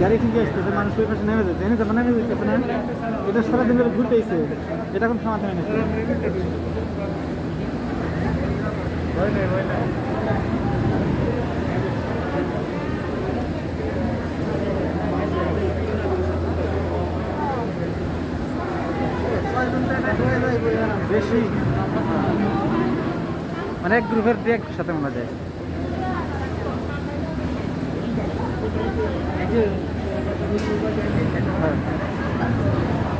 গাড়ি ঠিক আসতেছে মানুষ ওই পাশে নেমে যাচ্ছে এনে যাবে নেমে যেতেছে না। এটা সারাদিন ধরে ঘুরতে এসে এটা কোন সমাধান নেই বেশি। এক গ্রুপের দিয়ে সাথে মনে যায় হ্যাঁ।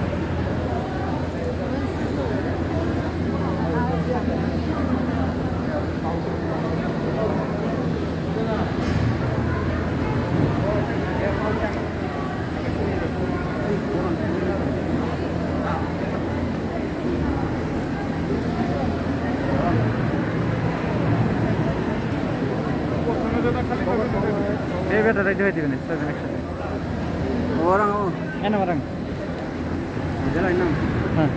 এই বেটা রেডি হয়ে দিবেন ছয়জন একসাথে oh orang jalan enam হ্যাঁ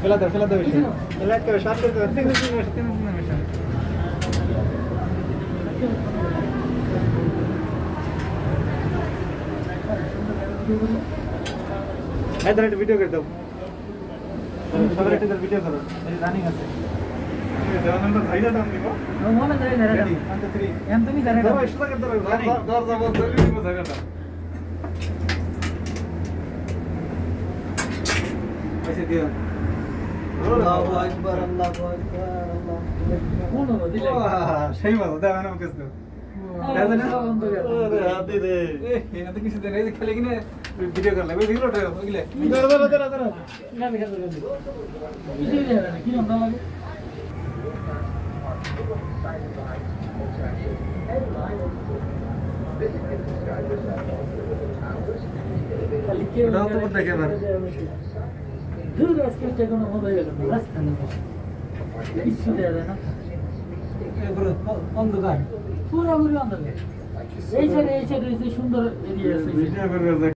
ফেলা দাও ফেলা দাও বেশি ফেলা করে সাত করতে তিন তিন তিন তিন এই ধর একটা ভিডিও করে দাও। সবার একটা ভিডিও করো এই রানিং আছে। মনে সেই না দেখা যাবে দূর আজকে যে কোনো মজা গেল রাস্তা না কিছু দেবে না অন্ধকার। পুরোপুরি অন্ধকার। এই সাইডে এই সাইডে সুন্দর এরিয়া আছে।